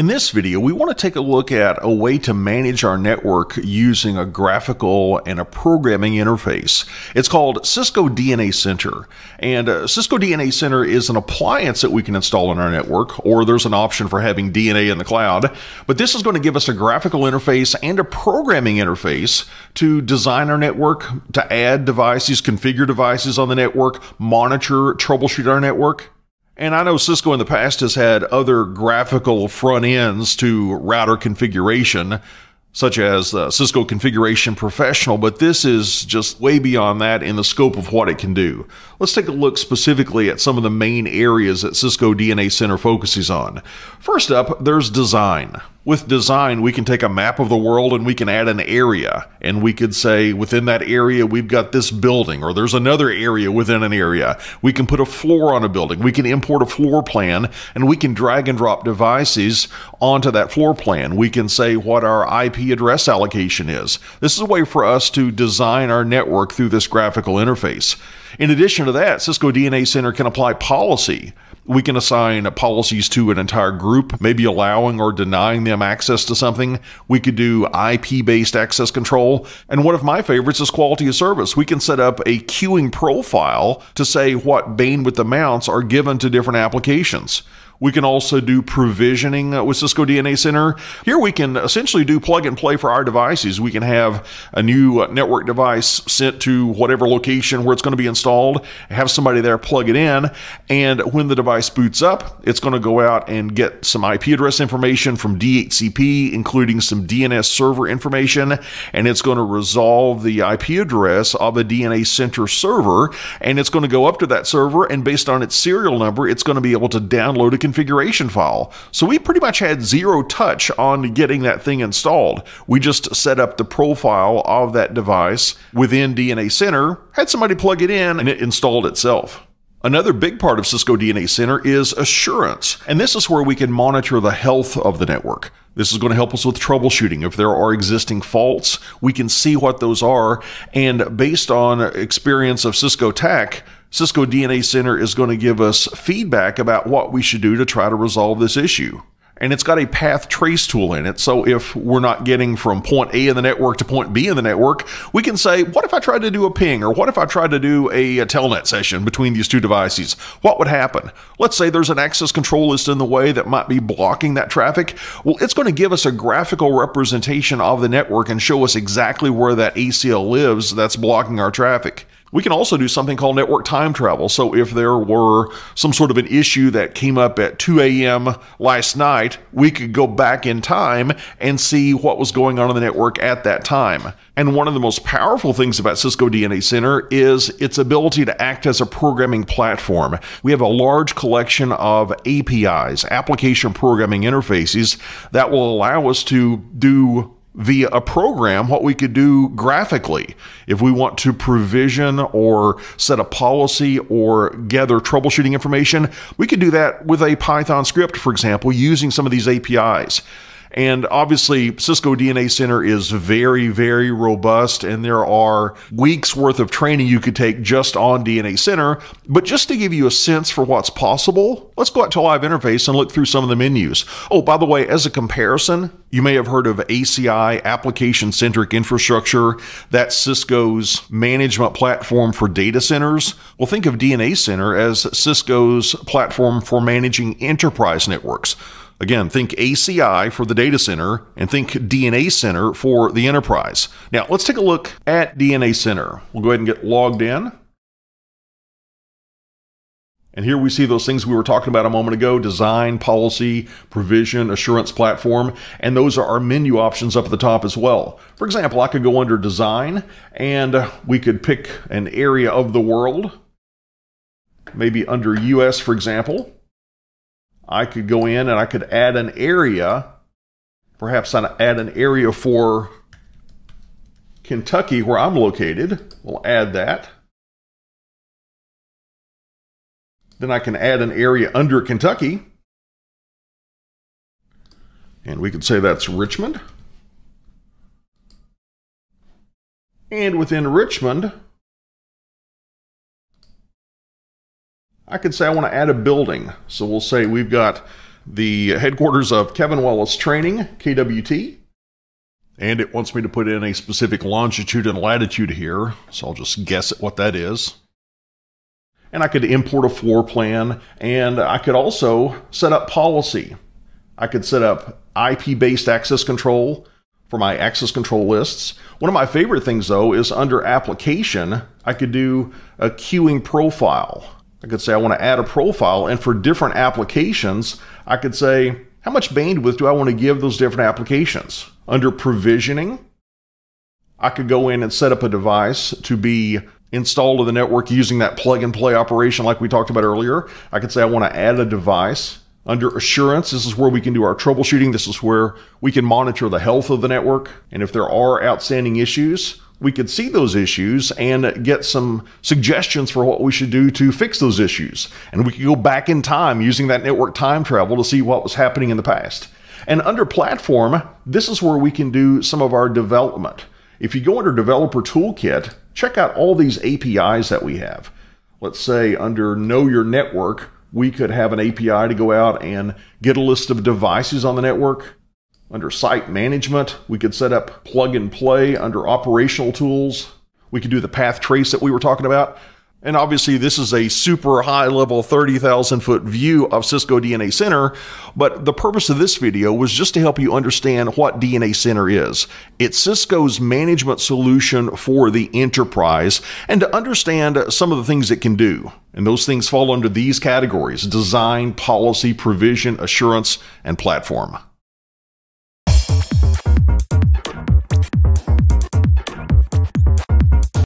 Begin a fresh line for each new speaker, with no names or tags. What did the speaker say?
In this video, we want to take a look at a way to manage our network using a graphical and a programming interface. It's called Cisco DNA Center. And uh, Cisco DNA Center is an appliance that we can install in our network, or there's an option for having DNA in the cloud. But this is going to give us a graphical interface and a programming interface to design our network, to add devices, configure devices on the network, monitor, troubleshoot our network. And I know Cisco in the past has had other graphical front ends to router configuration, such as uh, Cisco Configuration Professional, but this is just way beyond that in the scope of what it can do. Let's take a look specifically at some of the main areas that Cisco DNA Center focuses on. First up, there's design. With design, we can take a map of the world and we can add an area. And we could say within that area, we've got this building, or there's another area within an area. We can put a floor on a building. We can import a floor plan and we can drag and drop devices onto that floor plan. We can say what our IP address allocation is. This is a way for us to design our network through this graphical interface. In addition to that, Cisco DNA Center can apply policy. We can assign policies to an entire group, maybe allowing or denying them access to something. We could do IP based access control. And one of my favorites is quality of service. We can set up a queuing profile to say what bandwidth amounts are given to different applications. We can also do provisioning uh, with Cisco DNA Center. Here we can essentially do plug and play for our devices. We can have a new uh, network device sent to whatever location where it's going to be installed, have somebody there plug it in, and when the device boots up, it's going to go out and get some IP address information from DHCP, including some DNS server information, and it's going to resolve the IP address of a DNA Center server, and it's going to go up to that server, and based on its serial number, it's going to be able to download a configuration file. So we pretty much had zero touch on getting that thing installed. We just set up the profile of that device within DNA Center, had somebody plug it in, and it installed itself. Another big part of Cisco DNA Center is assurance, and this is where we can monitor the health of the network. This is going to help us with troubleshooting. If there are existing faults, we can see what those are, and based on experience of Cisco TAC, Cisco DNA Center is going to give us feedback about what we should do to try to resolve this issue. And it's got a path trace tool in it. So if we're not getting from point A in the network to point B in the network, we can say, what if I tried to do a ping? Or what if I tried to do a, a telnet session between these two devices? What would happen? Let's say there's an access control list in the way that might be blocking that traffic. Well, it's going to give us a graphical representation of the network and show us exactly where that ACL lives that's blocking our traffic. We can also do something called network time travel. So if there were some sort of an issue that came up at 2 a.m. last night, we could go back in time and see what was going on in the network at that time. And one of the most powerful things about Cisco DNA Center is its ability to act as a programming platform. We have a large collection of APIs, application programming interfaces, that will allow us to do via a program what we could do graphically. If we want to provision or set a policy or gather troubleshooting information, we could do that with a Python script, for example, using some of these APIs. And obviously, Cisco DNA Center is very, very robust, and there are weeks worth of training you could take just on DNA Center. But just to give you a sense for what's possible, let's go out to Live Interface and look through some of the menus. Oh, by the way, as a comparison, you may have heard of ACI, Application Centric Infrastructure. That's Cisco's management platform for data centers. Well, think of DNA Center as Cisco's platform for managing enterprise networks. Again, think ACI for the data center and think DNA Center for the enterprise. Now, let's take a look at DNA Center. We'll go ahead and get logged in. And here we see those things we were talking about a moment ago design, policy, provision, assurance platform. And those are our menu options up at the top as well. For example, I could go under design and we could pick an area of the world, maybe under US, for example. I could go in and I could add an area, perhaps I'd add an area for Kentucky where I'm located. We'll add that. Then I can add an area under Kentucky. And we could say that's Richmond. And within Richmond, I could say I want to add a building. So we'll say we've got the headquarters of Kevin Wallace Training, KWT. And it wants me to put in a specific longitude and latitude here, so I'll just guess at what that is. And I could import a floor plan, and I could also set up policy. I could set up IP based access control for my access control lists. One of my favorite things, though, is under application, I could do a queuing profile. I could say I want to add a profile, and for different applications, I could say, how much bandwidth do I want to give those different applications? Under provisioning, I could go in and set up a device to be installed to the network using that plug and play operation like we talked about earlier. I could say I want to add a device. Under assurance, this is where we can do our troubleshooting. This is where we can monitor the health of the network. And if there are outstanding issues, we could see those issues and get some suggestions for what we should do to fix those issues. And we could go back in time using that network time travel to see what was happening in the past. And under platform, this is where we can do some of our development. If you go under developer toolkit, check out all these APIs that we have. Let's say under know your network, we could have an API to go out and get a list of devices on the network under site management, we could set up plug and play under operational tools. We could do the path trace that we were talking about. And obviously, this is a super high level 30,000 foot view of Cisco DNA Center. But the purpose of this video was just to help you understand what DNA Center is. It's Cisco's management solution for the enterprise and to understand some of the things it can do. And those things fall under these categories design, policy, provision, assurance, and platform.